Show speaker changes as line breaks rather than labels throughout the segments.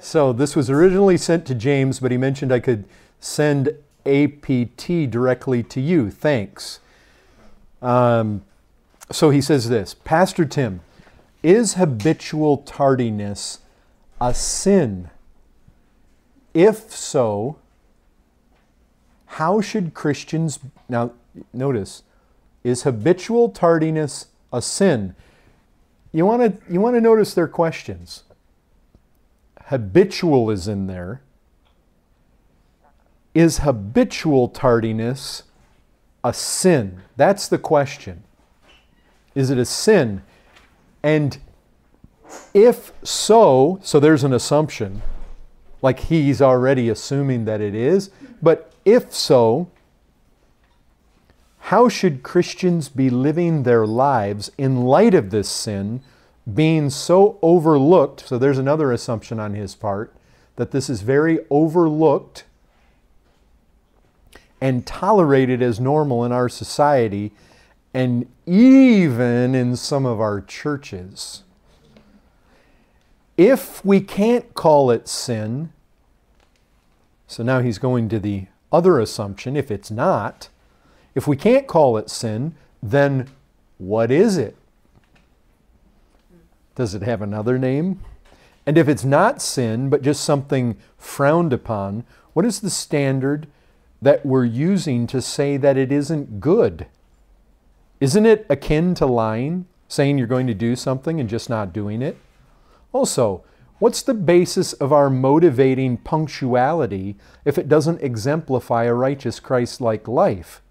So this was originally sent to James, but he mentioned I could send APT directly to you. Thanks. Um, so he says this Pastor Tim, is habitual tardiness a sin? If so, how should Christians now notice is habitual tardiness a sin? You want to you want to notice their questions. Habitual is in there. Is habitual tardiness a sin? That's the question. Is it a sin? And if so, so there's an assumption, like he's already assuming that it is, but if so, how should Christians be living their lives in light of this sin being so overlooked? So there's another assumption on his part that this is very overlooked and tolerated as normal in our society and even in some of our churches. If we can't call it sin, so now he's going to the other assumption if it's not, if we can't call it sin, then what is it? Does it have another name? And if it's not sin, but just something frowned upon, what is the standard that we're using to say that it isn't good? Isn't it akin to lying, saying you're going to do something and just not doing it? Also, what's the basis of our motivating punctuality if it doesn't exemplify a righteous Christ like life?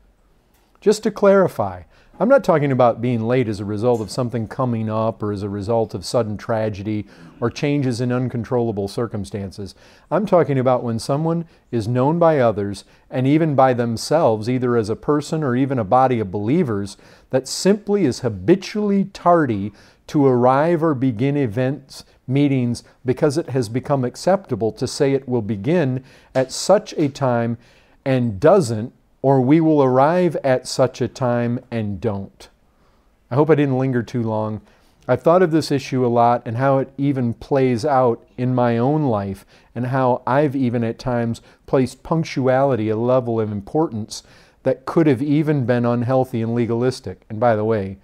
Just to clarify, I'm not talking about being late as a result of something coming up or as a result of sudden tragedy or changes in uncontrollable circumstances. I'm talking about when someone is known by others and even by themselves, either as a person or even a body of believers, that simply is habitually tardy to arrive or begin events, meetings, because it has become acceptable to say it will begin at such a time and doesn't or we will arrive at such a time and don't. I hope I didn't linger too long. I've thought of this issue a lot and how it even plays out in my own life, and how I've even at times placed punctuality a level of importance that could have even been unhealthy and legalistic. And by the way,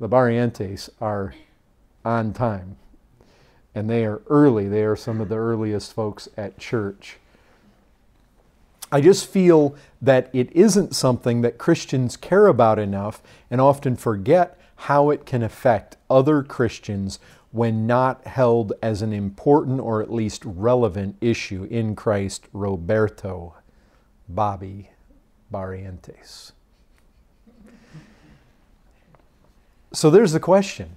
the Barrientes are on time, and they are early. They are some of the earliest folks at church. I just feel that it isn't something that Christians care about enough and often forget how it can affect other Christians when not held as an important or at least relevant issue in Christ. Roberto Bobby Barrientes. So there's the question.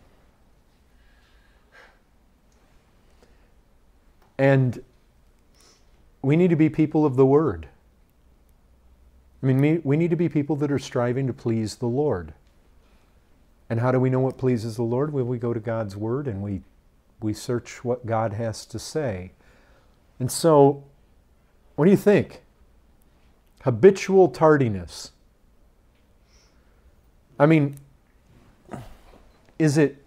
And we need to be people of the Word. I mean, we need to be people that are striving to please the Lord. And how do we know what pleases the Lord? Well, we go to God's Word and we, we search what God has to say. And so, what do you think? Habitual tardiness. I mean, is it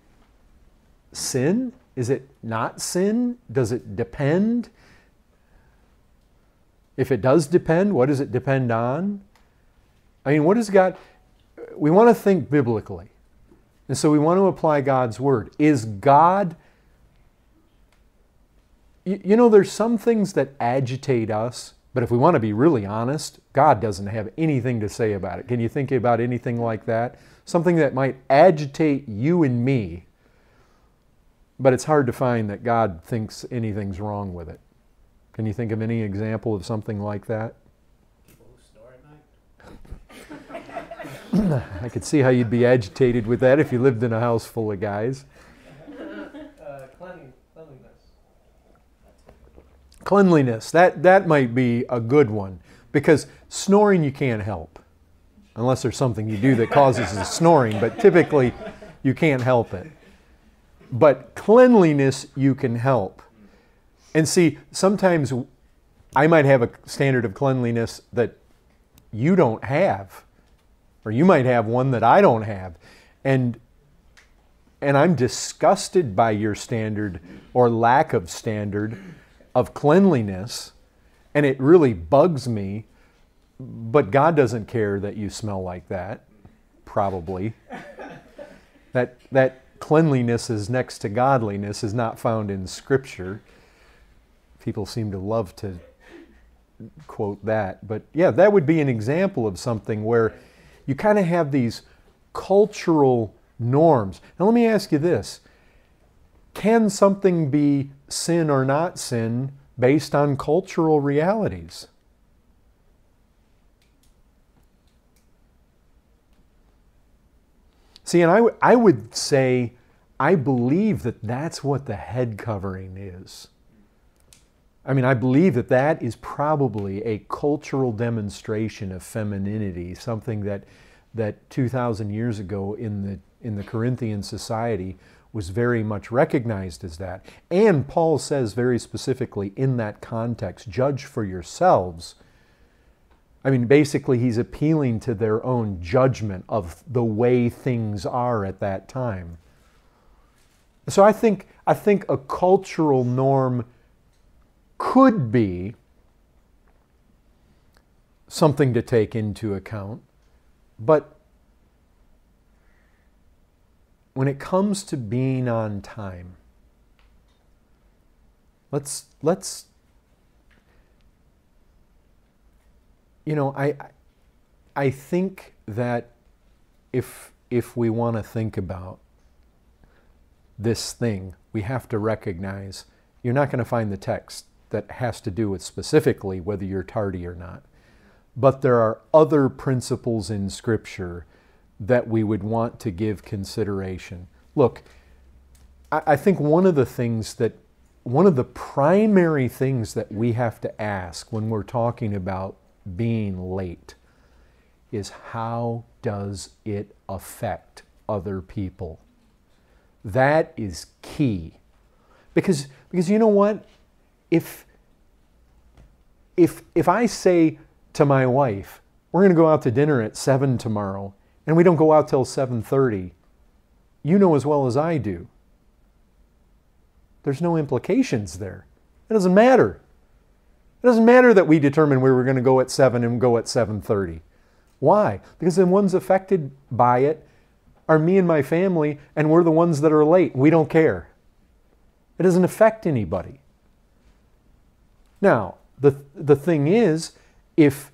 sin? Is it not sin? Does it depend? If it does depend, what does it depend on? I mean, what does God, we want to think biblically. And so we want to apply God's word. Is God, you, you know, there's some things that agitate us, but if we want to be really honest, God doesn't have anything to say about it. Can you think about anything like that? Something that might agitate you and me, but it's hard to find that God thinks anything's wrong with it. Can you think of any example of something like that? I could see how you'd be agitated with that if you lived in a house full of guys.
Cleanliness.
Cleanliness. That, that might be a good one because snoring you can't help unless there's something you do that causes the snoring, but typically you can't help it. But cleanliness you can help. And see, sometimes I might have a standard of cleanliness that you don't have or you might have one that I don't have. And and I'm disgusted by your standard or lack of standard of cleanliness, and it really bugs me. But God doesn't care that you smell like that, probably. that, that cleanliness is next to godliness is not found in Scripture. People seem to love to quote that. But yeah, that would be an example of something where you kind of have these cultural norms. Now, let me ask you this Can something be sin or not sin based on cultural realities? See, and I, I would say, I believe that that's what the head covering is. I mean, I believe that that is probably a cultural demonstration of femininity, something that, that 2,000 years ago in the, in the Corinthian society was very much recognized as that. And Paul says very specifically in that context judge for yourselves. I mean, basically, he's appealing to their own judgment of the way things are at that time. So I think, I think a cultural norm could be something to take into account. But when it comes to being on time, let's let's you know, I I think that if if we want to think about this thing, we have to recognize you're not going to find the text that has to do with specifically whether you're tardy or not. But there are other principles in Scripture that we would want to give consideration. Look, I, think one of the things that, one of the primary things that we have to ask when we're talking about being late is how does it affect other people? That is key. Because, because you know what? If if if I say to my wife, we're going to go out to dinner at 7 tomorrow and we don't go out till 7:30, you know as well as I do. There's no implications there. It doesn't matter. It doesn't matter that we determine where we were going to go at 7 and go at 7:30. Why? Because the ones affected by it are me and my family and we're the ones that are late. We don't care. It doesn't affect anybody. Now, the, the thing is, if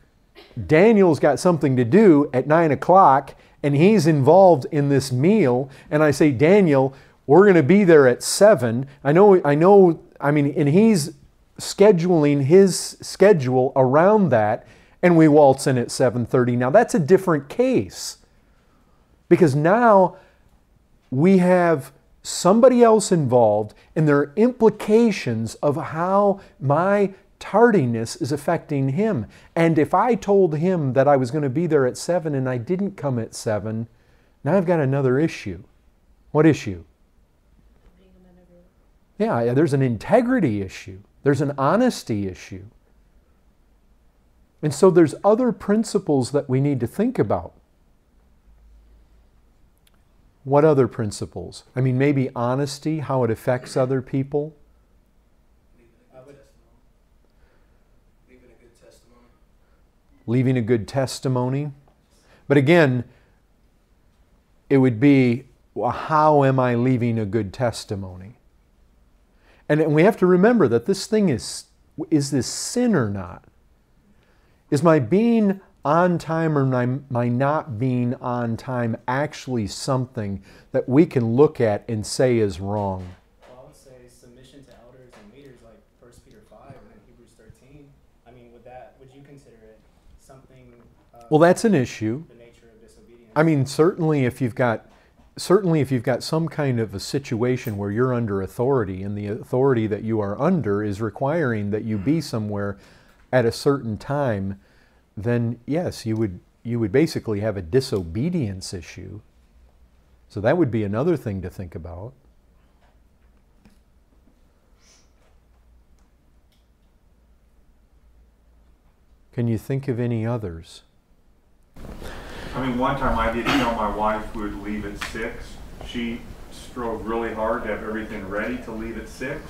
Daniel's got something to do at 9 o'clock and he's involved in this meal, and I say, Daniel, we're going to be there at 7, I know, I know, I mean, and he's scheduling his schedule around that, and we waltz in at 7.30. Now, that's a different case because now we have somebody else involved, and there are implications of how my tardiness is affecting him. And if I told him that I was going to be there at 7 and I didn't come at 7, now I've got another issue. What issue? Yeah, there's an integrity issue, there's an honesty issue. And so there's other principles that we need to think about. What other principles? I mean, maybe honesty, how it affects other people. Leaving a good testimony. Leaving a good testimony. But again, it would be well, how am I leaving a good testimony? And we have to remember that this thing is is this sin or not? Is my being on time or my, my not being on time actually something that we can look at and say is wrong?
Well, I would say submission to elders and leaders, like 1 Peter 5 and Hebrews 13. I mean, would that would you consider it something? Uh,
well, that's an issue.
The nature of disobedience.
I mean, certainly if you've got certainly if you've got some kind of a situation where you're under authority and the authority that you are under is requiring that you be somewhere at a certain time then yes, you would you would basically have a disobedience issue. So that would be another thing to think about. Can you think of any others?
I mean, one time I did tell my wife we would leave at six. She strove really hard to have everything ready to leave at six.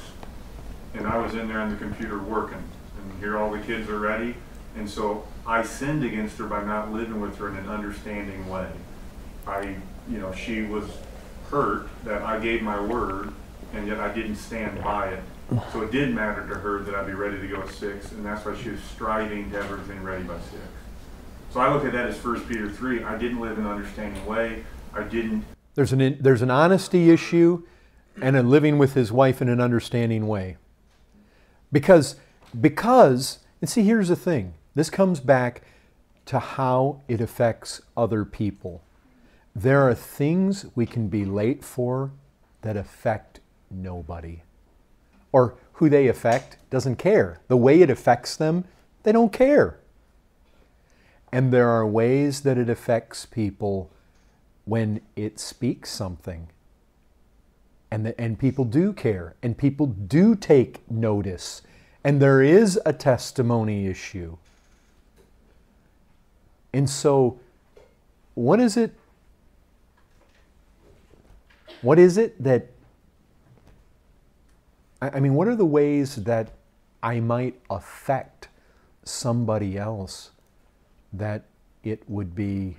and I was in there on the computer working, and here all the kids are ready, and so I sinned against her by not living with her in an understanding way. I, you know, she was hurt that I gave my word, and yet I didn't stand by it. So it did matter to her that I'd be ready to go at six, and that's why she was striving to have everything ready by six. So I look at that as First Peter three. I didn't live in an understanding way. I didn't.
There's an, there's an honesty issue and a living with his wife in an understanding way. Because, because, and see, here's the thing this comes back to how it affects other people. There are things we can be late for that affect nobody. Or who they affect doesn't care. The way it affects them, they don't care. And there are ways that it affects people when it speaks something. And, the, and people do care, and people do take notice, and there is a testimony issue. And so, what is it? What is it that, I mean, what are the ways that I might affect somebody else that it would be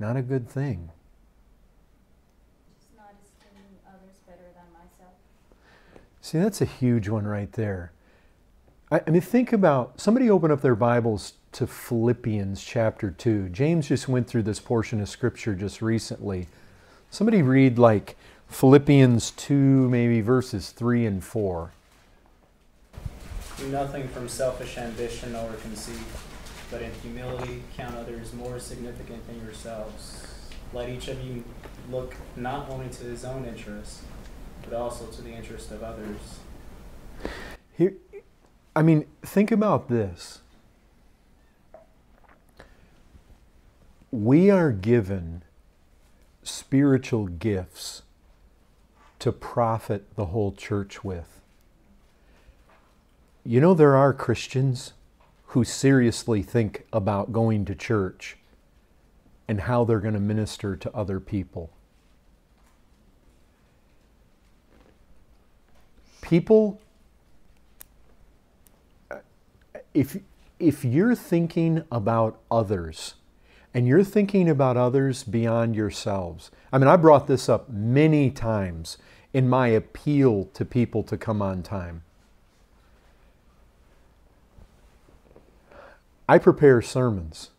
not a good thing?
Just not esteeming others better than myself.
See, that's a huge one right there. I, I mean, think about somebody open up their Bibles to Philippians chapter 2. James just went through this portion of scripture just recently. Somebody read like Philippians 2, maybe verses 3 and 4.
Do nothing from selfish ambition or conceit, but in humility count others more significant than yourselves. Let each of you look not only to his own interest, but also to the interest of others.
Here, I mean, think about this. We are given spiritual gifts to profit the whole church with. You know, there are Christians who seriously think about going to church and how they're going to minister to other people. People, if, if you're thinking about others, and you're thinking about others beyond yourselves. I mean, I brought this up many times in my appeal to people to come on time. I prepare sermons.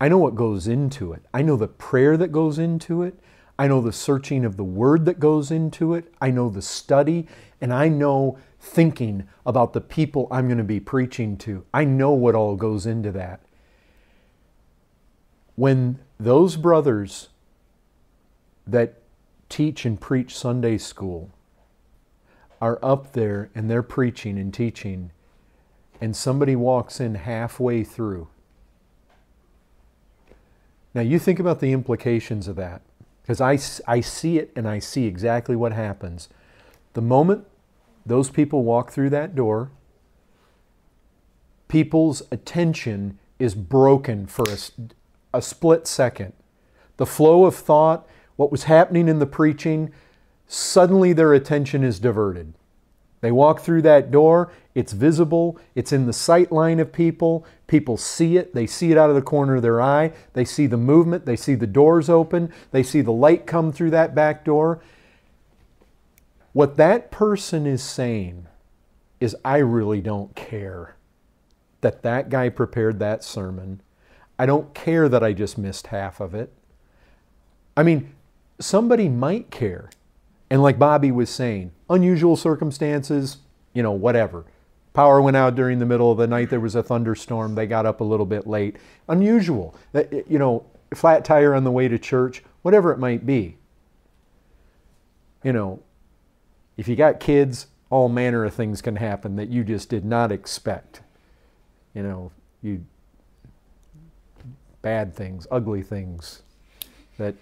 I know what goes into it. I know the prayer that goes into it. I know the searching of the word that goes into it. I know the study. And I know thinking about the people I'm going to be preaching to. I know what all goes into that when those brothers that teach and preach Sunday school are up there and they're preaching and teaching, and somebody walks in halfway through. Now, you think about the implications of that, because I, I see it and I see exactly what happens. The moment those people walk through that door, people's attention is broken for a, a split second. The flow of thought, what was happening in the preaching, suddenly their attention is diverted. They walk through that door, it's visible, it's in the sight line of people. People see it, they see it out of the corner of their eye, they see the movement, they see the doors open, they see the light come through that back door. What that person is saying is, I really don't care that that guy prepared that sermon. I don't care that I just missed half of it. I mean, somebody might care. And like Bobby was saying, unusual circumstances, you know, whatever. Power went out during the middle of the night. There was a thunderstorm. They got up a little bit late. Unusual. Uh, you know, flat tire on the way to church, whatever it might be. You know, if you got kids, all manner of things can happen that you just did not expect. You know, you bad things, ugly things that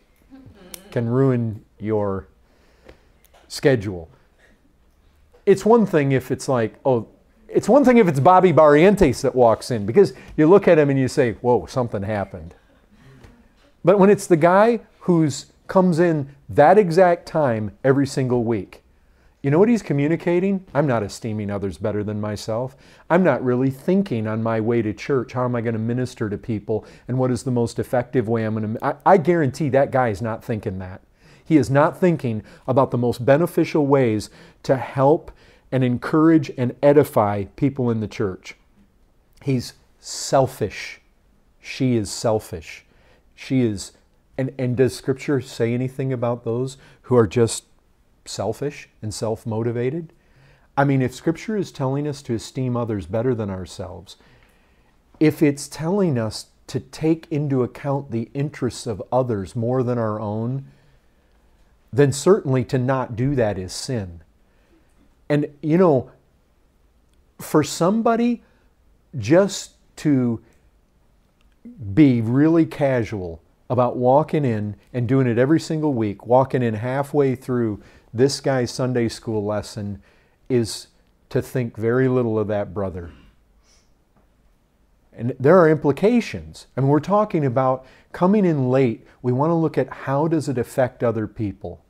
can ruin your schedule. It's one thing if it's like, oh, it's one thing if it's Bobby Barrientos that walks in because you look at him and you say, whoa, something happened. But when it's the guy who's comes in that exact time every single week, You know what he's communicating? I'm not esteeming others better than myself. I'm not really thinking on my way to church, how am I going to minister to people and what is the most effective way I'm going to. I, I guarantee that guy is not thinking that. He is not thinking about the most beneficial ways to help and encourage and edify people in the church. He's selfish. She is selfish. She is. And, and does Scripture say anything about those who are just selfish and self motivated? I mean, if Scripture is telling us to esteem others better than ourselves, if it's telling us to take into account the interests of others more than our own, then certainly to not do that is sin. And, you know, for somebody just to be really casual about walking in and doing it every single week, walking in halfway through this guy's Sunday school lesson is to think very little of that brother. And there are implications. I mean, we're talking about coming in late. We want to look at how does it affect other people.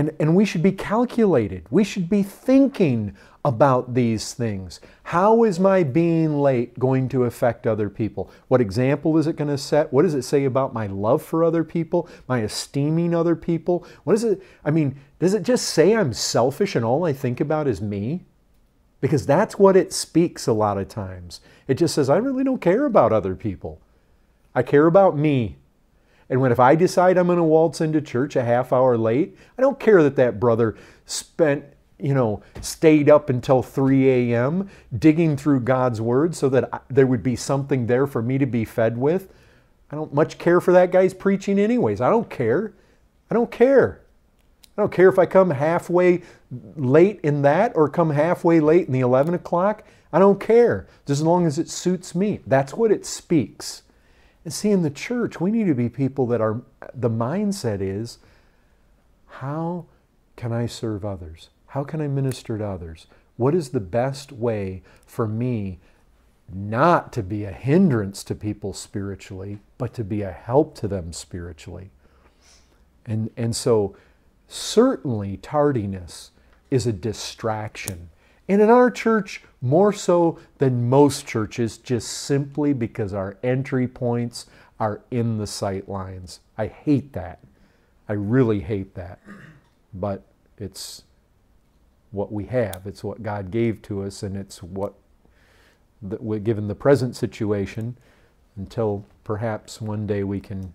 And, and we should be calculated. We should be thinking about these things. How is my being late going to affect other people? What example is it going to set? What does it say about my love for other people? My esteeming other people? What is it? I mean, does it just say I'm selfish and all I think about is me? Because that's what it speaks a lot of times. It just says, I really don't care about other people. I care about me. And when if I decide I'm going to waltz into church a half hour late, I don't care that that brother spent you know, stayed up until 3 a.m. digging through God's Word so that I, there would be something there for me to be fed with. I don't much care for that guy's preaching, anyways. I don't care. I don't care. I don't care if I come halfway late in that or come halfway late in the 11 o'clock. I don't care, just as long as it suits me. That's what it speaks. And see, in the church, we need to be people that are, the mindset is, how can I serve others? How can I minister to others? What is the best way for me not to be a hindrance to people spiritually, but to be a help to them spiritually? And, and so, certainly, tardiness is a distraction. And in our church, more so than most churches, just simply because our entry points are in the sight lines. I hate that. I really hate that. But it's what we have. It's what God gave to us, and it's what, that given the present situation, until perhaps one day we can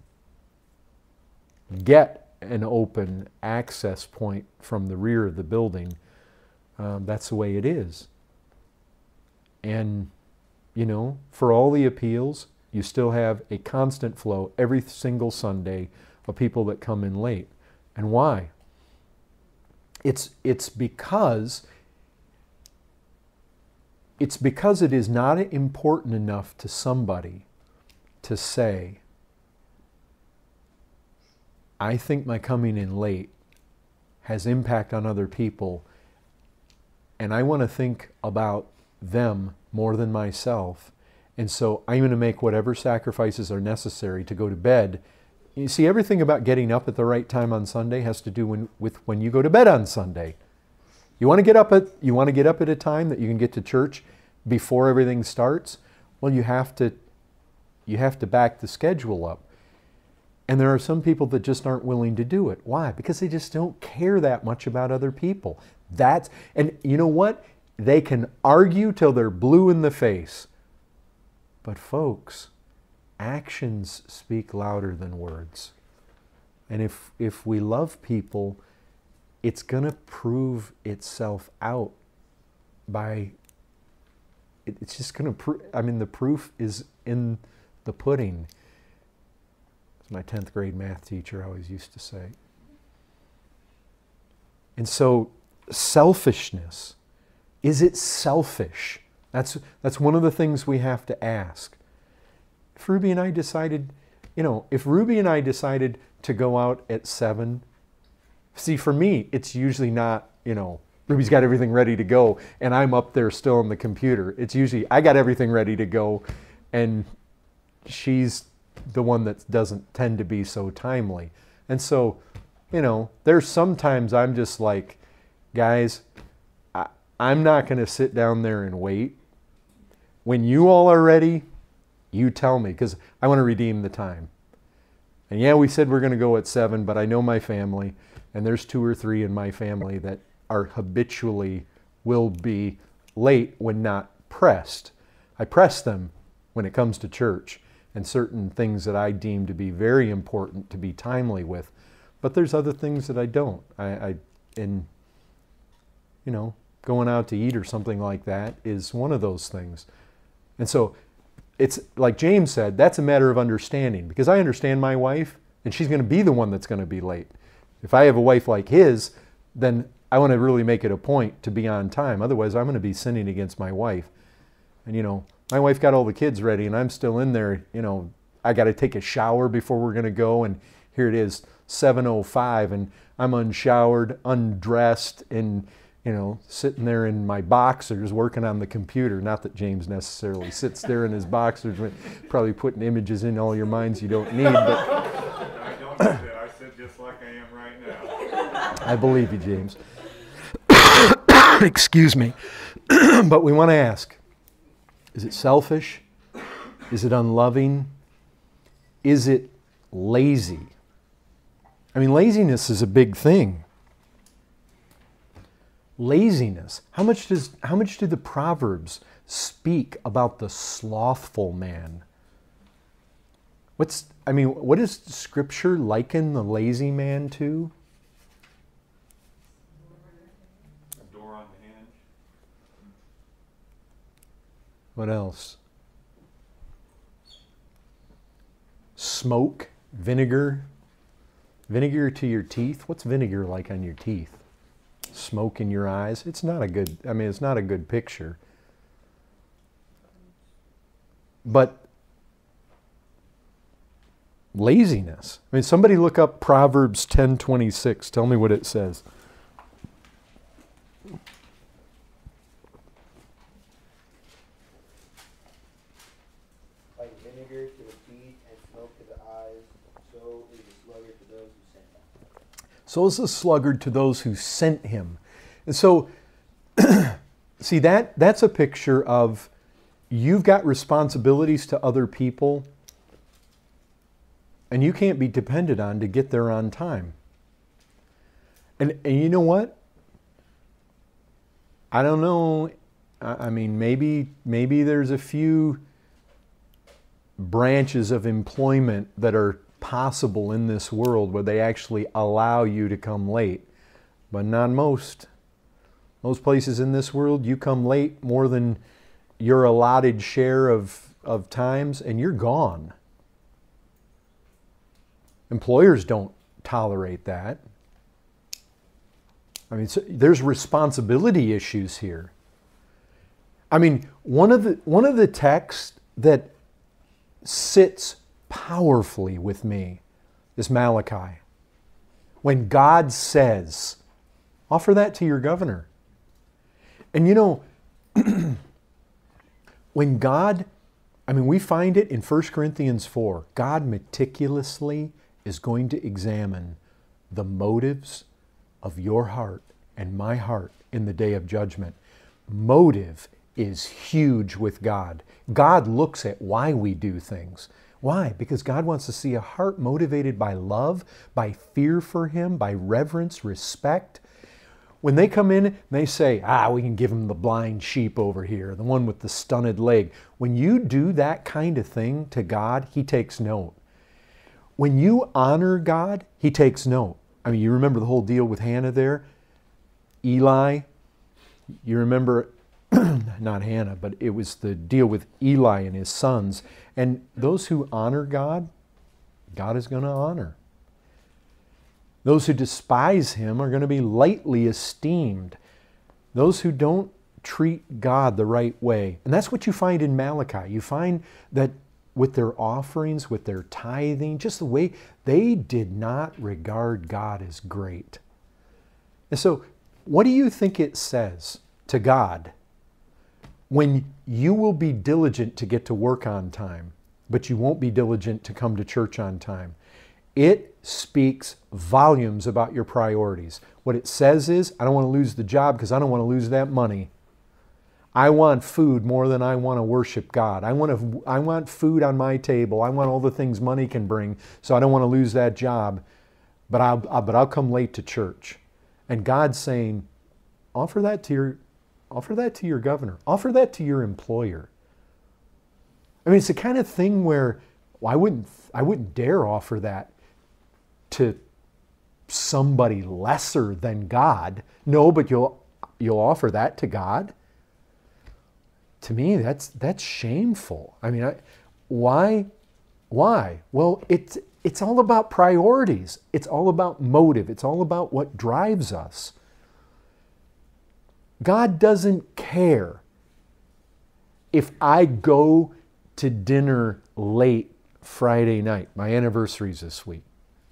get an open access point from the rear of the building. Um, that's the way it is. And, you know, for all the appeals, you still have a constant flow every single Sunday of people that come in late. And why? It's, it's because it's because it is not important enough to somebody to say, I think my coming in late has impact on other people, and I want to think about them more than myself. And so I'm going to make whatever sacrifices are necessary to go to bed you see, everything about getting up at the right time on Sunday has to do when, with when you go to bed on Sunday. You want to get up at you want to get up at a time that you can get to church before everything starts. Well, you have to you have to back the schedule up. And there are some people that just aren't willing to do it. Why? Because they just don't care that much about other people. That's and you know what? They can argue till they're blue in the face. But folks, actions speak louder than words. And if, if we love people, it's going to prove itself out by, it, it's just going to prove, I mean, the proof is in the pudding. As my 10th grade math teacher always used to say. And so, selfishness, is it selfish? That's, that's one of the things we have to ask if Ruby and I decided, you know, if Ruby and I decided to go out at seven, see, for me, it's usually not, you know, Ruby's got everything ready to go and I'm up there still on the computer. It's usually, I got everything ready to go and she's the one that doesn't tend to be so timely. And so, you know, there's sometimes I'm just like, guys, I, I'm not going to sit down there and wait. When you all are ready, you tell me because I want to redeem the time. And yeah, we said we're going to go at seven, but I know my family, and there's two or three in my family that are habitually will be late when not pressed. I press them when it comes to church and certain things that I deem to be very important to be timely with. But there's other things that I don't. I, I and you know, going out to eat or something like that is one of those things. And so it's like James said, that's a matter of understanding because I understand my wife and she's going to be the one that's going to be late. If I have a wife like his, then I want to really make it a point to be on time. Otherwise, I'm going to be sinning against my wife. And you know, my wife got all the kids ready and I'm still in there, you know, I got to take a shower before we're going to go and here it is 7:05 and I'm unshowered, undressed and you know, sitting there in my boxers working on the computer. Not that James necessarily sits there in his boxers, probably putting images in all your minds you don't need. But
I don't do that. I sit just like I am right now.
I believe you, James. Excuse me. but we want to ask is it selfish? Is it unloving? Is it lazy? I mean, laziness is a big thing. Laziness. How much does how much do the proverbs speak about the slothful man? What's I mean, what does scripture liken the lazy man to?
A door on the hinge.
What else? Smoke, vinegar. Vinegar to your teeth. What's vinegar like on your teeth? Smoke in your eyes. It's not a good, I mean, it's not a good picture. But laziness. I mean, somebody look up Proverbs 10:26. Tell me what it says.
Like vinegar to the feet and smoke to the eyes, so is the sluggard to those who sent him.
So is the sluggard to those who sent him. And so, see, that, that's a picture of you've got responsibilities to other people, and you can't be depended on to get there on time. And, and you know what? I don't know. I, I mean, maybe maybe there's a few branches of employment that are possible in this world where they actually allow you to come late, but not most. Most places in this world, you come late more than your allotted share of, of times and you're gone. Employers don't tolerate that. I mean, so there's responsibility issues here. I mean, one of the one of the texts that sits powerfully with me is Malachi. When God says, offer that to your governor. And you know, when God, I mean, we find it in 1 Corinthians 4, God meticulously is going to examine the motives of your heart and my heart in the day of judgment. Motive is huge with God. God looks at why we do things. Why? Because God wants to see a heart motivated by love, by fear for Him, by reverence, respect. When they come in, they say, ah, we can give him the blind sheep over here, the one with the stunted leg. When you do that kind of thing to God, He takes note. When you honor God, He takes note. I mean, you remember the whole deal with Hannah there? Eli, you remember, not Hannah, but it was the deal with Eli and his sons. And those who honor God, God is going to honor. Those who despise him are going to be lightly esteemed. Those who don't treat God the right way. And that's what you find in Malachi. You find that with their offerings, with their tithing, just the way they did not regard God as great. And so, what do you think it says to God when you will be diligent to get to work on time, but you won't be diligent to come to church on time? It speaks volumes about your priorities. What it says is, I don't want to lose the job because I don't want to lose that money. I want food more than I want to worship God. I want, to, I want food on my table. I want all the things money can bring, so I don't want to lose that job. But I'll, but I'll come late to church. And God's saying, offer that to your, offer that to your governor. Offer that to your employer. I mean, it's the kind of thing where well, I wouldn't, I wouldn't dare offer that to somebody lesser than God. No, but you'll, you'll offer that to God. To me, that's, that's shameful. I mean, I, why? Why? Well, it's, it's all about priorities. It's all about motive. It's all about what drives us. God doesn't care if I go to dinner late Friday night. My anniversary's this week.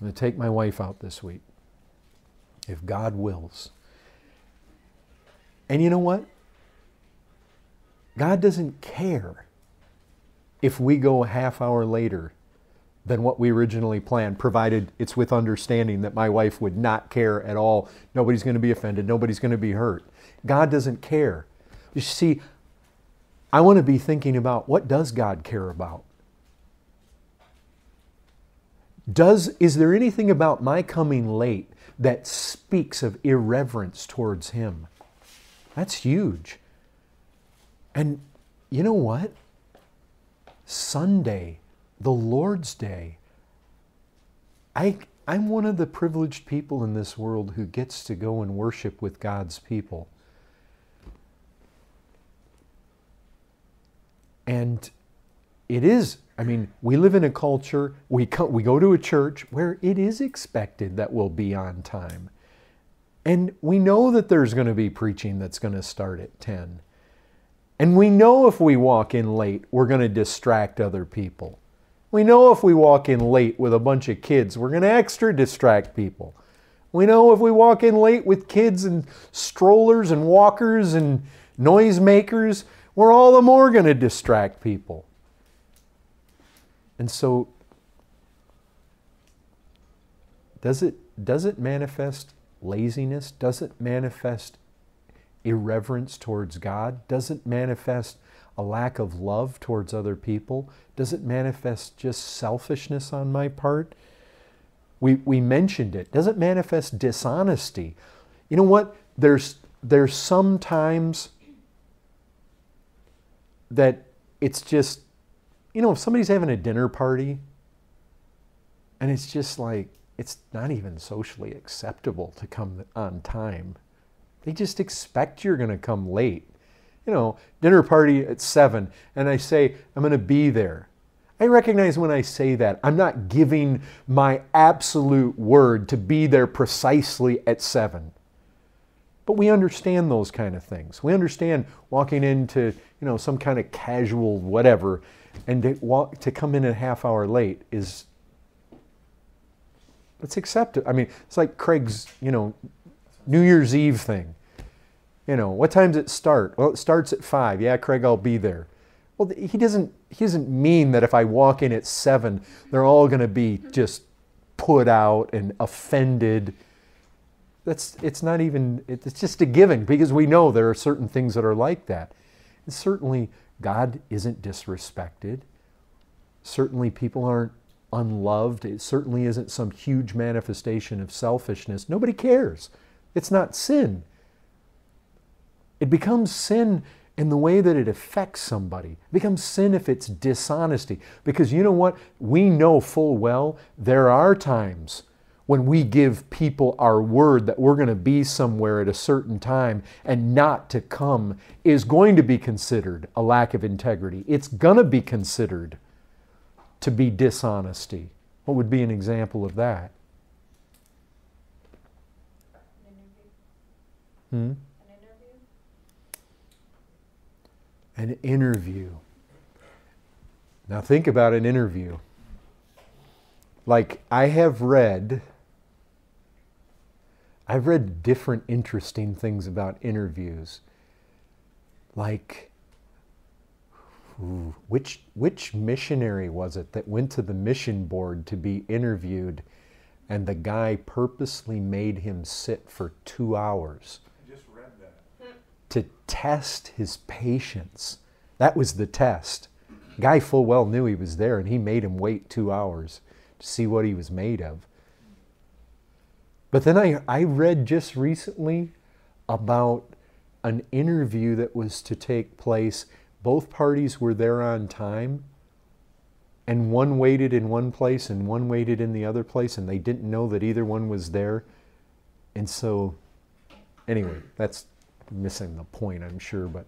I'm going to take my wife out this week. If God wills. And you know what? God doesn't care if we go a half hour later than what we originally planned, provided it's with understanding that my wife would not care at all. Nobody's going to be offended. Nobody's going to be hurt. God doesn't care. You see, I want to be thinking about what does God care about? Does, is there anything about my coming late that speaks of irreverence towards Him? That's huge. And you know what? Sunday, the Lord's Day, I, I'm one of the privileged people in this world who gets to go and worship with God's people. And it is, I mean, we live in a culture, we, co- we go to a church where it is expected that we'll be on time. And we know that there's going to be preaching that's going to start at 10. And we know if we walk in late, we're going to distract other people. We know if we walk in late with a bunch of kids, we're going to extra distract people. We know if we walk in late with kids and strollers and walkers and noisemakers, we're all the more going to distract people. And so, does it, does it manifest laziness? Does it manifest irreverence towards God? Does it manifest a lack of love towards other people? Does it manifest just selfishness on my part? We, we mentioned it. Does it manifest dishonesty? You know what? There's, there's sometimes that it's just, you know, if somebody's having a dinner party and it's just like, it's not even socially acceptable to come on time. They just expect you're going to come late. You know, dinner party at 7, and I say, I'm going to be there. I recognize when I say that, I'm not giving my absolute word to be there precisely at 7. But we understand those kind of things. We understand walking into, you know, some kind of casual whatever and to, walk, to come in a half hour late is it's accepted. I mean, it's like Craig's, you know, New Year's Eve thing. You know, what time does it start? Well, it starts at 5. Yeah, Craig, I'll be there. Well, he doesn't he doesn't mean that if I walk in at 7, they're all going to be just put out and offended that's it's not even it's just a given because we know there are certain things that are like that. And certainly God isn't disrespected. Certainly people aren't unloved. It certainly isn't some huge manifestation of selfishness. Nobody cares. It's not sin. It becomes sin in the way that it affects somebody. It becomes sin if it's dishonesty. Because you know what? We know full well there are times when we give people our word that we're going to be somewhere at a certain time and not to come is going to be considered a lack of integrity. It's going to be considered to be dishonesty. What would be an example of that? Hmm? An interview. Now think about an interview. Like I have read I've read different interesting things about interviews. Like, ooh, which, which missionary was it that went to the mission board to be interviewed? and the guy purposely made him sit for two hours
I just read that.
to test his patience. That was the test. Guy full well knew he was there, and he made him wait two hours to see what he was made of. But then I, I read just recently about an interview that was to take place. Both parties were there on time, and one waited in one place and one waited in the other place, and they didn't know that either one was there. And so, anyway, that's missing the point, I'm sure, but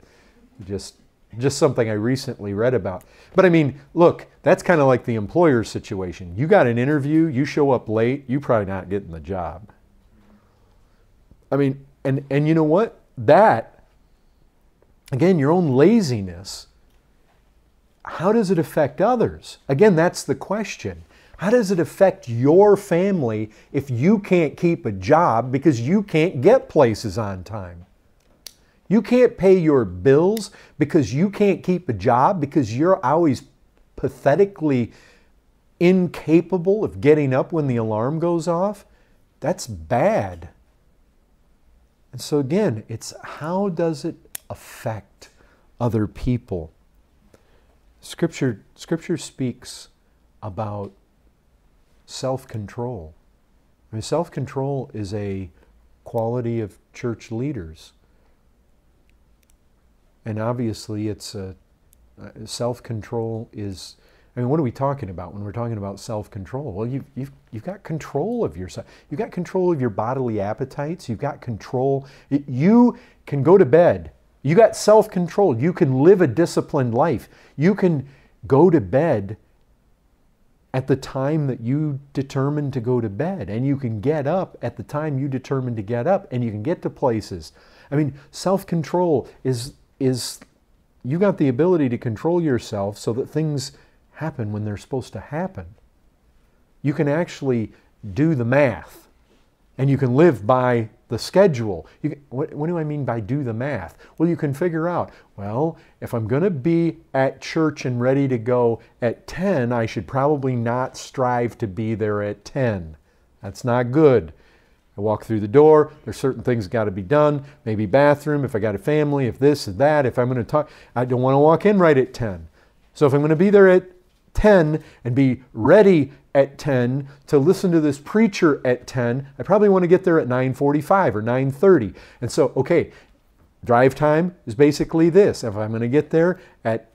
just just something I recently read about. But I mean, look, that's kind of like the employer situation. You got an interview, you show up late, you probably not getting the job. I mean, and and you know what? That again, your own laziness. How does it affect others? Again, that's the question. How does it affect your family if you can't keep a job because you can't get places on time? You can't pay your bills because you can't keep a job because you're always pathetically incapable of getting up when the alarm goes off. That's bad. And so, again, it's how does it affect other people? Scripture, scripture speaks about self control. I mean, self control is a quality of church leaders. And obviously, it's a, uh, self control is. I mean, what are we talking about when we're talking about self control? Well, you've, you've, you've got control of yourself. You've got control of your bodily appetites. You've got control. You can go to bed. You got self control. You can live a disciplined life. You can go to bed at the time that you determine to go to bed. And you can get up at the time you determine to get up. And you can get to places. I mean, self control is, is you got the ability to control yourself so that things happen when they're supposed to happen. You can actually do the math and you can live by the schedule. You can, what, what do I mean by do the math? Well, you can figure out, well, if I'm going to be at church and ready to go at 10, I should probably not strive to be there at 10. That's not good. I walk through the door, there's certain things got to be done, maybe bathroom, if I got a family, if this and that, if I'm going to talk, I don't want to walk in right at 10. So if I'm going to be there at 10 and be ready at 10 to listen to this preacher at 10 i probably want to get there at 9.45 or 9.30 and so okay drive time is basically this. If i'm going to get there at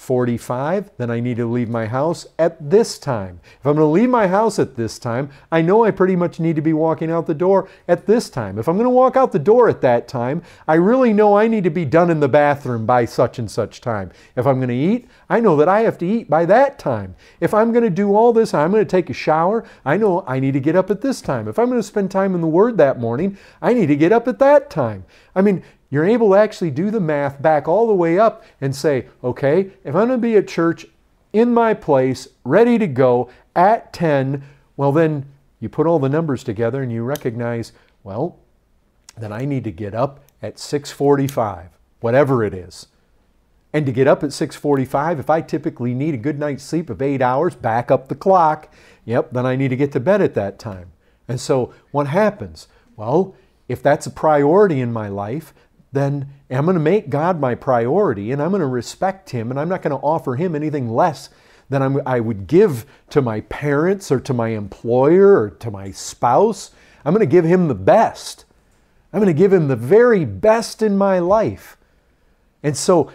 9.45 then i need to leave my house at this time if i'm going to leave my house at this time i know i pretty much need to be walking out the door at this time if i'm going to walk out the door at that time i really know i need to be done in the bathroom by such and such time if i'm going to eat I know that I have to eat by that time. If I'm going to do all this, I'm going to take a shower, I know I need to get up at this time. If I'm going to spend time in the Word that morning, I need to get up at that time. I mean, you're able to actually do the math back all the way up and say, okay, if I'm going to be at church in my place, ready to go at 10, well, then you put all the numbers together and you recognize, well, then I need to get up at 645, whatever it is. And to get up at 6:45, if I typically need a good night's sleep of 8 hours, back up the clock. Yep, then I need to get to bed at that time. And so what happens? Well, if that's a priority in my life, then I'm going to make God my priority and I'm going to respect him and I'm not going to offer him anything less than I'm, I would give to my parents or to my employer or to my spouse. I'm going to give him the best. I'm going to give him the very best in my life. And so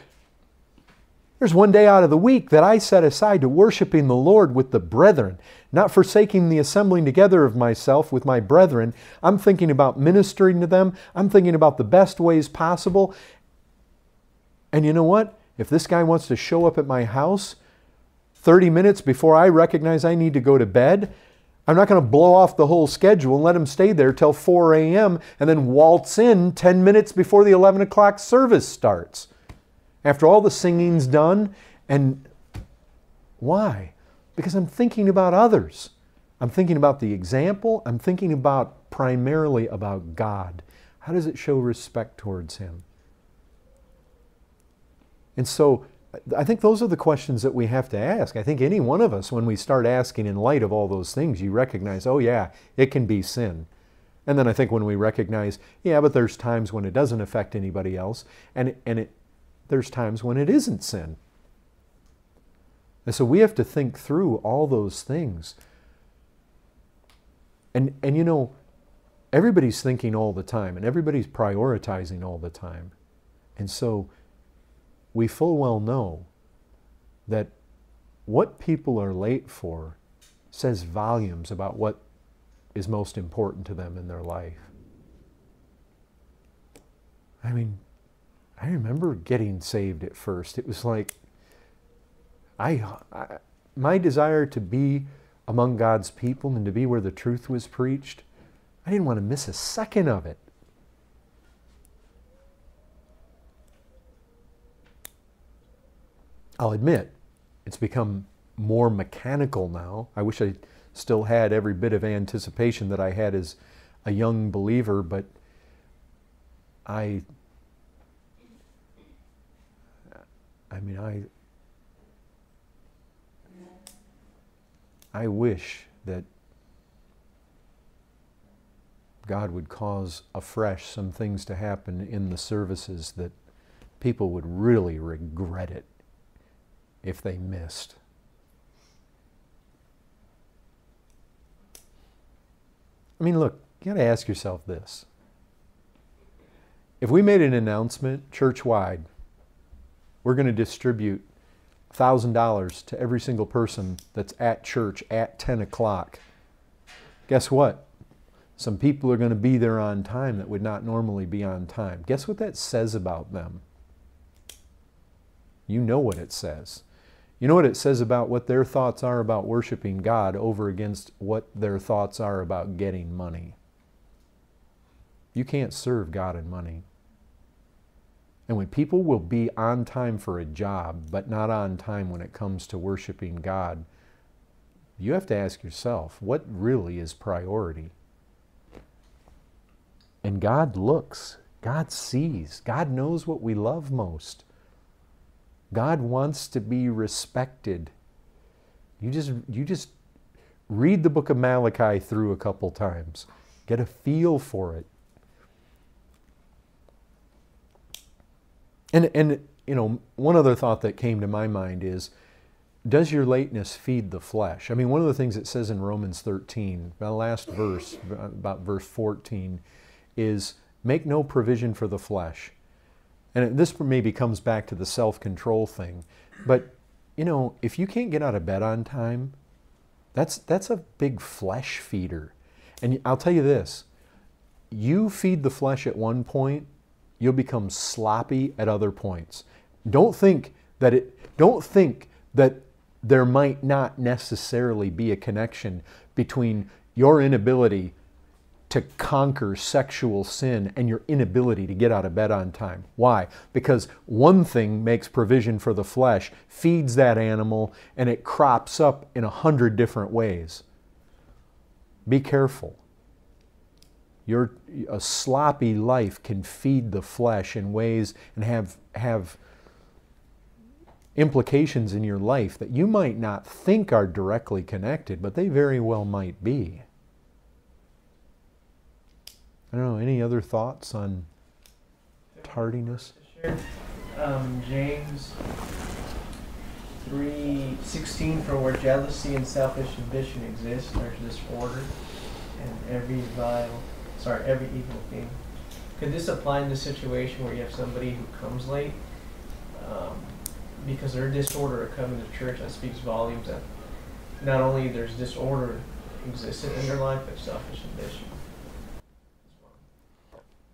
there's one day out of the week that I set aside to worshiping the Lord with the brethren, not forsaking the assembling together of myself with my brethren. I'm thinking about ministering to them. I'm thinking about the best ways possible. And you know what? If this guy wants to show up at my house 30 minutes before I recognize I need to go to bed, I'm not going to blow off the whole schedule and let him stay there till 4 a.m. and then waltz in 10 minutes before the 11 o'clock service starts after all the singing's done. And why? Because I'm thinking about others. I'm thinking about the example. I'm thinking about primarily about God. How does it show respect towards Him? And so, I think those are the questions that we have to ask. I think any one of us, when we start asking in light of all those things, you recognize, oh, yeah, it can be sin. And then I think when we recognize, yeah, but there's times when it doesn't affect anybody else, and, and it, there's times when it isn't sin. And so we have to think through all those things. And, and you know, everybody's thinking all the time, and everybody's prioritizing all the time. And so we full well know that what people are late for says volumes about what is most important to them in their life. I mean, I remember getting saved at first. It was like, I, I, my desire to be among God's people and to be where the truth was preached, I didn't want to miss a second of it. I'll admit, it's become more mechanical now. I wish I still had every bit of anticipation that I had as a young believer, but I I mean I I wish that God would cause afresh some things to happen in the services that people would really regret it if they missed. I mean, look, you got to ask yourself this. If we made an announcement church wide, we're going to distribute $1,000 to every single person that's at church at 10 o'clock. Guess what? Some people are going to be there on time that would not normally be on time. Guess what that says about them? You know what it says. You know what it says about what their thoughts are about worshiping God over against what their thoughts are about getting money. You can't serve God and money. And when people will be on time for a job, but not on time when it comes to worshiping God, you have to ask yourself what really is priority? And God looks, God sees, God knows what we love most. God wants to be respected. You just, you just read the book of Malachi through a couple times, get a feel for it. And, and you know, one other thought that came to my mind is does your lateness feed the flesh? I mean, one of the things it says in Romans 13, the last verse, about verse 14, is make no provision for the flesh. And this maybe comes back to the self control thing. But, you know, if you can't get out of bed on time, that's, that's a big flesh feeder. And I'll tell you this you feed the flesh at one point, you'll become sloppy at other points. Don't think that it, don't think that there might not necessarily be a connection between your inability to conquer sexual sin and your inability to get out of bed on time. Why? Because one thing makes provision for the flesh, feeds that animal, and it crops up in a hundred different ways. Be careful. Your, a sloppy life can feed the flesh in ways and have, have implications in your life that you might not think are directly connected, but they very well might be. I don't know, any other thoughts on tardiness?
Sure. Um, James 3.16, for where jealousy and selfish ambition exist, there's disorder and every vile, sorry, every evil thing. Could this apply in the situation where you have somebody who comes late um, because their disorder of coming to church that speaks volumes that not only there's disorder existent in their life, but selfish ambition.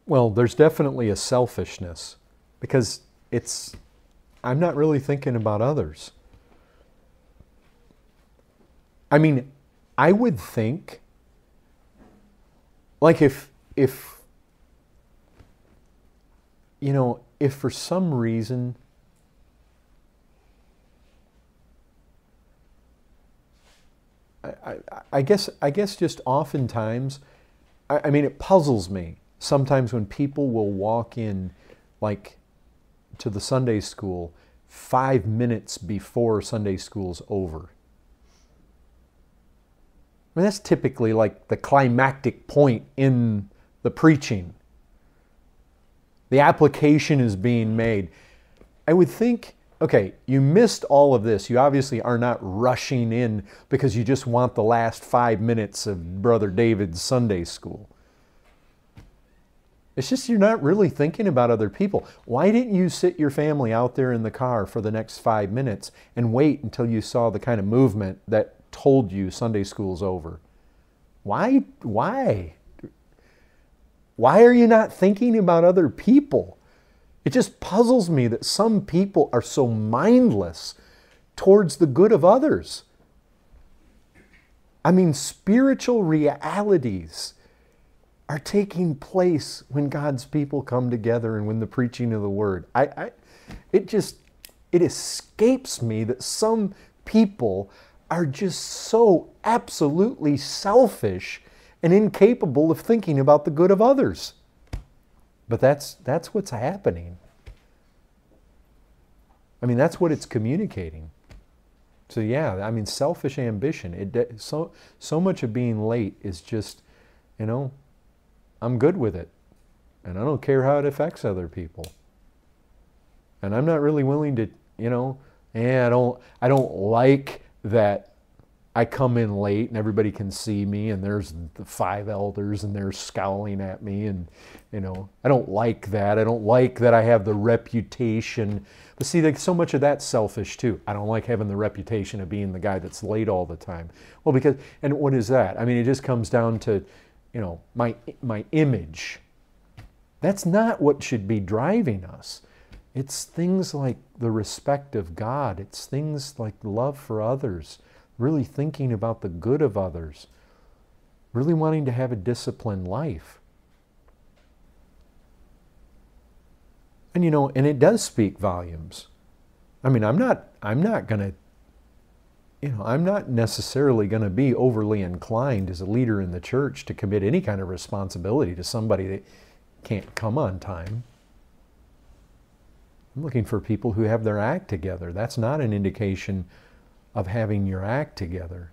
Well, there's definitely a selfishness because it's, I'm not really thinking about others. I mean, I would think, like if, if, you know, if for some reason I, I, I guess I guess just oftentimes, I, I mean, it puzzles me sometimes when people will walk in, like to the Sunday school, five minutes before Sunday school's over. I mean, that's typically like the climactic point in the preaching. The application is being made. I would think, okay, you missed all of this. You obviously are not rushing in because you just want the last five minutes of Brother David's Sunday school. It's just you're not really thinking about other people. Why didn't you sit your family out there in the car for the next five minutes and wait until you saw the kind of movement that told you Sunday school's over? Why? Why? Why are you not thinking about other people? It just puzzles me that some people are so mindless towards the good of others. I mean, spiritual realities are taking place when God's people come together and when the preaching of the word. I, I, it just it escapes me that some people are just so absolutely selfish and incapable of thinking about the good of others. But that's that's what's happening. I mean, that's what it's communicating. So yeah, I mean, selfish ambition. It so so much of being late is just, you know, I'm good with it. And I don't care how it affects other people. And I'm not really willing to, you know, eh, I don't I don't like that I come in late and everybody can see me and there's the five elders and they're scowling at me and you know I don't like that. I don't like that I have the reputation. But see like so much of that's selfish too. I don't like having the reputation of being the guy that's late all the time. Well because and what is that? I mean it just comes down to you know, my, my image. That's not what should be driving us. It's things like the respect of God. It's things like love for others, really thinking about the good of others, really wanting to have a disciplined life. And you know, and it does speak volumes. I mean, I'm not I'm not going to you know, I'm not necessarily going to be overly inclined as a leader in the church to commit any kind of responsibility to somebody that can't come on time. I'm looking for people who have their act together. That's not an indication of having your act together.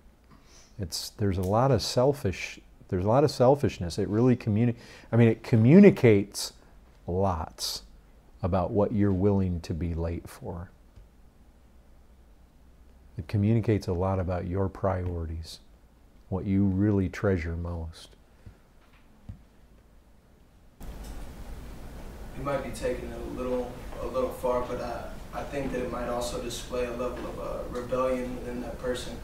It's there's a lot of selfish there's a lot of selfishness. It really communi- I mean it communicates lots about what you're willing to be late for. It communicates a lot about your priorities, what you really treasure most.
You might be taking it a little a little far, but I, I think that it might also display a level of uh, rebellion within that person,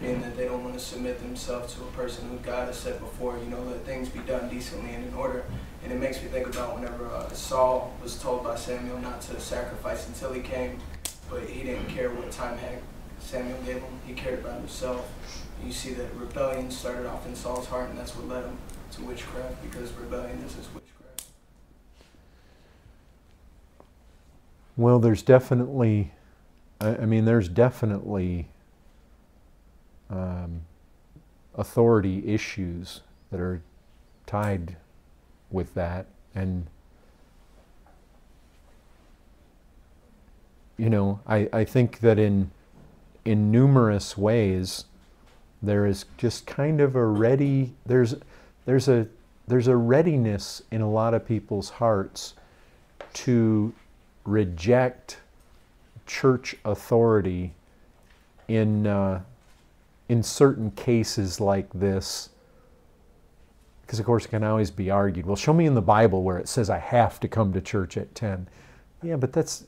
being that they don't want to submit themselves to a person who God has said before, you know, let things be done decently and in order. And it makes me think about whenever uh, Saul was told by Samuel not to sacrifice until he came, but he didn't care what time had Samuel gave him. He cared about himself. You see that rebellion started off in Saul's heart, and that's what led him to witchcraft, because rebellion is his witchcraft.
Well, there's definitely, I, I mean, there's definitely um, authority issues that are tied with that. And, you know, I, I think that in in numerous ways, there is just kind of a ready there's there's a there's a readiness in a lot of people's hearts to reject church authority in uh, in certain cases like this. Because of course it can always be argued well show me in the bible where it says i have to come to church at 10 yeah but that's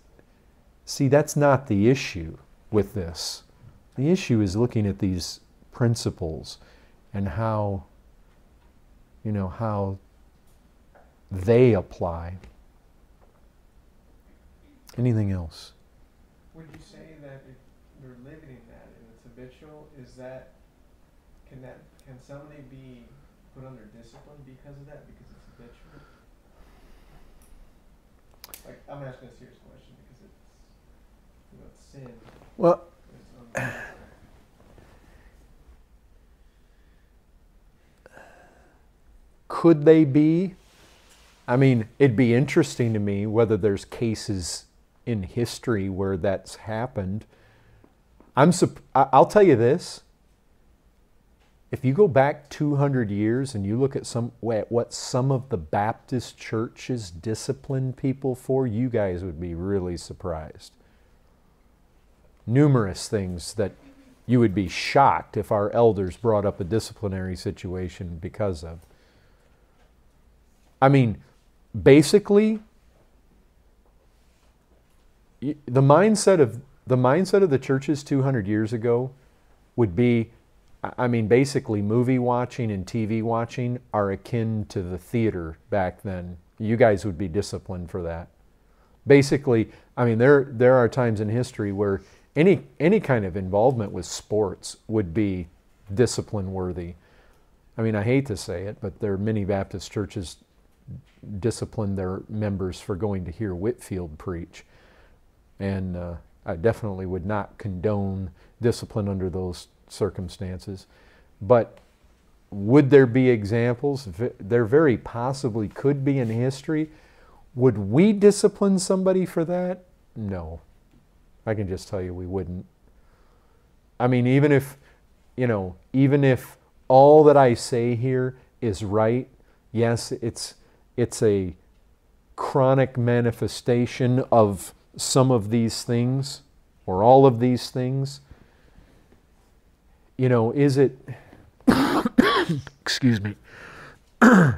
see that's not the issue with this. The issue is looking at these principles and how, you know, how they apply. Anything else?
Would you say that if you're living in that and it's habitual, is that can that can somebody be put under discipline because of that because it's habitual? Like I'm asking a serious question because it's you know it's sin.
Well, could they be? I mean, it'd be interesting to me whether there's cases in history where that's happened. I'm I'll tell you this. If you go back 200 years and you look at some at what some of the Baptist churches discipline people for, you guys would be really surprised. Numerous things that you would be shocked if our elders brought up a disciplinary situation because of. I mean, basically, the mindset of the mindset of the churches 200 years ago would be I- mean basically movie watching and TV watching are akin to the theater back then. You guys would be disciplined for that. Basically, I mean there there are times in history where any any kind of involvement with sports would be discipline worthy. I mean, I hate to say it, but there are many Baptist churches discipline their members for going to hear Whitefield preach. And uh, I definitely would not condone discipline under those circumstances. But would there be examples? There very possibly could be in history. Would we discipline somebody for that? No. I can just tell you we wouldn't. I mean, even if, you know, even if all that I say here is right, yes, it's it's a chronic manifestation of some of these things or all of these things. You know, is it excuse me.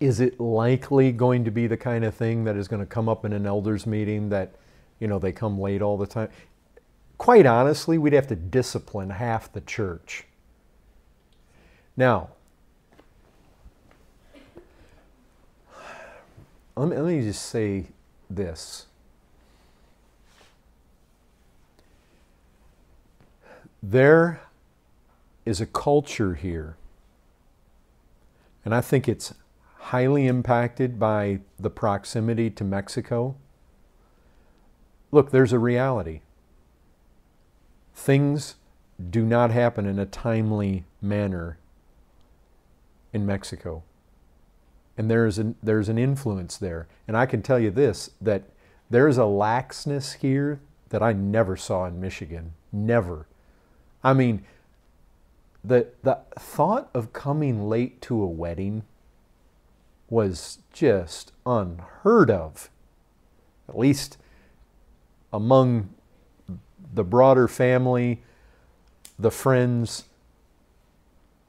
is it likely going to be the kind of thing that is going to come up in an elders meeting that, you know, they come late all the time? Quite honestly, we'd have to discipline half the church. Now, let me, just say this. There is a culture here, and I think it's highly impacted by the proximity to Mexico. Look, there's a reality. Things do not happen in a timely manner in Mexico. And there's an, there's an influence there. And I can tell you this that there's a laxness here that I never saw in Michigan. Never. I mean, the, the thought of coming late to a wedding was just unheard of, at least among the broader family, the friends.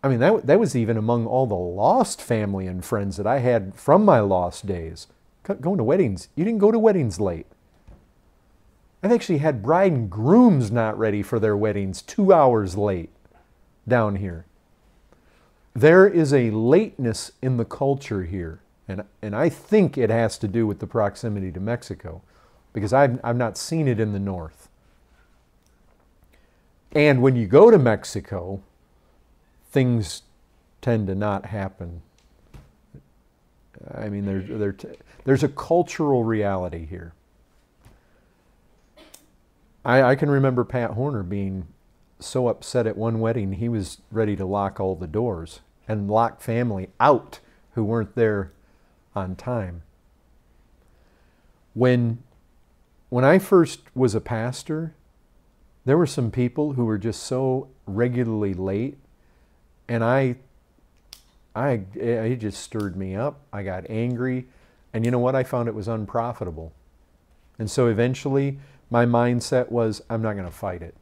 I mean, that, that was even among all the lost family and friends that I had from my lost days. Going to weddings, you didn't go to weddings late. I've actually had bride and grooms not ready for their weddings two hours late down here. There is a lateness in the culture here, and, and I think it has to do with the proximity to Mexico, because I've, I've not seen it in the north. And when you go to Mexico, things tend to not happen. I mean, there's, there, there's a cultural reality here. I, I can remember Pat Horner being so upset at one wedding, he was ready to lock all the doors and lock family out who weren't there on time. When, when I first was a pastor, there were some people who were just so regularly late, and I, I, eh, it just stirred me up. I got angry, and you know what? I found it was unprofitable. And so eventually, my mindset was I'm not going to fight it.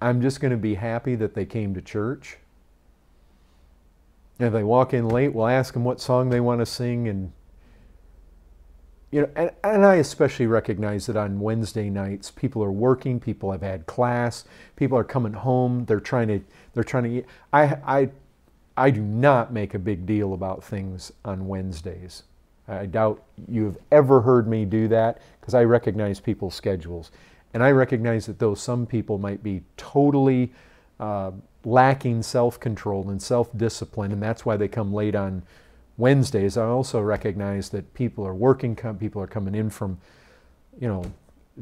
I'm just going to be happy that they came to church. And if they walk in late, we'll ask them what song they want to sing. And, you know, and, and I especially recognize that on Wednesday nights, people are working, people have had class, people are coming home, they're trying to, they're trying to. I, I, I do not make a big deal about things on Wednesdays. I doubt you've ever heard me do that because I recognize people's schedules. And I recognize that though some people might be totally uh, lacking self control and self discipline, and that's why they come late on Wednesdays, I also recognize that people are working, people are coming in from, you know,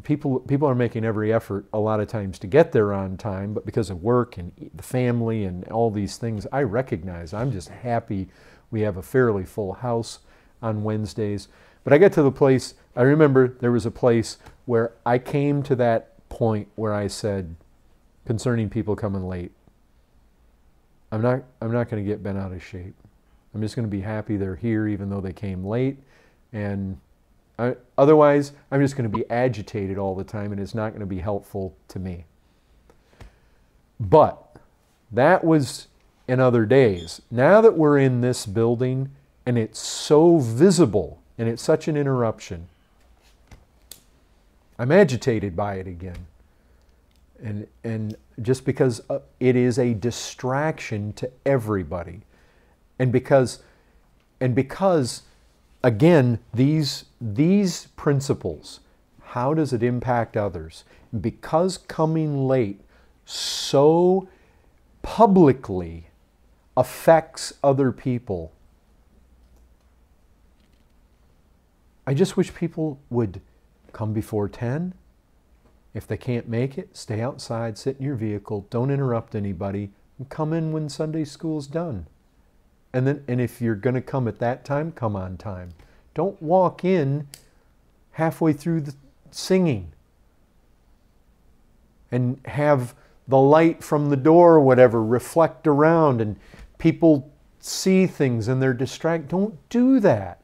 people, people are making every effort a lot of times to get there on time, but because of work and the family and all these things, I recognize. I'm just happy we have a fairly full house on Wednesdays. But I got to the place, I remember there was a place where I came to that point where I said, concerning people coming late, I'm not, I'm not going to get bent out of shape. I'm just going to be happy they're here even though they came late. And I, otherwise, I'm just going to be agitated all the time and it's not going to be helpful to me. But that was in other days. Now that we're in this building and it's so visible and it's such an interruption, I'm agitated by it again. And, and just because uh, it is a distraction to everybody. And because, and because again, these, these principles, how does it impact others? Because coming late so publicly affects other people, I just wish people would come before 10. If they can't make it, stay outside, sit in your vehicle, don't interrupt anybody, and come in when Sunday school's done. And then and if you're going to come at that time, come on time. Don't walk in halfway through the singing and have the light from the door or whatever reflect around and people see things and they're distracted. Don't do that.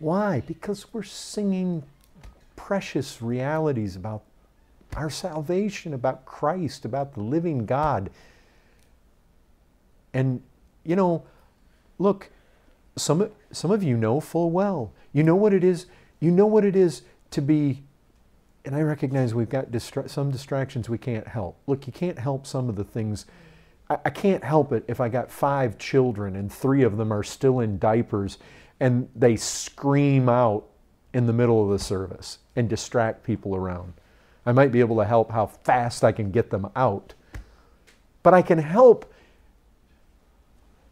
Why? Because we're singing precious realities about our salvation, about Christ, about the living God. And, you know, look, some, some of you know full well. You know what it is. You know what it is to be, and I recognize we've got distra- some distractions we can't help. Look, you can't help some of the things. I, I can't help it if I got five children and three of them are still in diapers and they scream out in the middle of the service and distract people around. I might be able to help how fast I can get them out. But I can help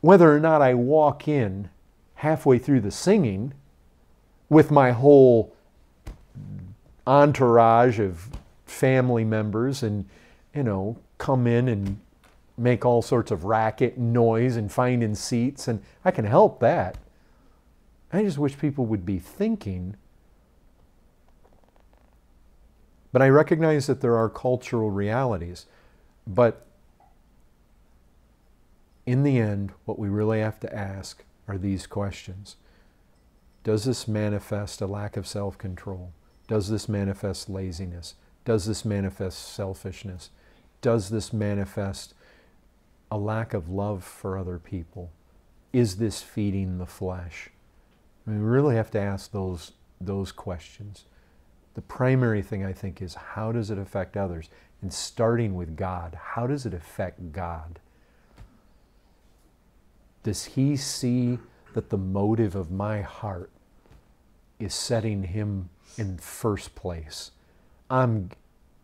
whether or not I walk in halfway through the singing with my whole entourage of family members and, you know, come in and make all sorts of racket and noise and finding seats, and I can help that. I just wish people would be thinking. But I recognize that there are cultural realities. But in the end, what we really have to ask are these questions Does this manifest a lack of self control? Does this manifest laziness? Does this manifest selfishness? Does this manifest a lack of love for other people? Is this feeding the flesh? I mean, we really have to ask those, those questions. The primary thing I think is how does it affect others? And starting with God, how does it affect God? Does He see that the motive of my heart is setting Him in first place? I'm,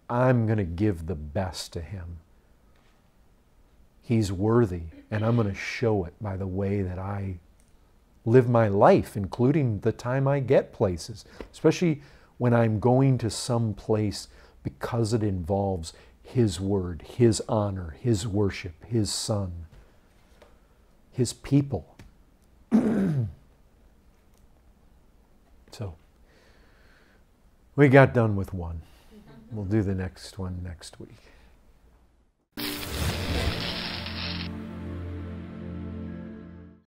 I'm going to give the best to Him. He's worthy, and I'm going to show it by the way that I live my life, including the time I get places, especially when I'm going to some place because it involves His Word, His honor, His worship, His Son, His people. so, we got done with one. We'll do the next one next week.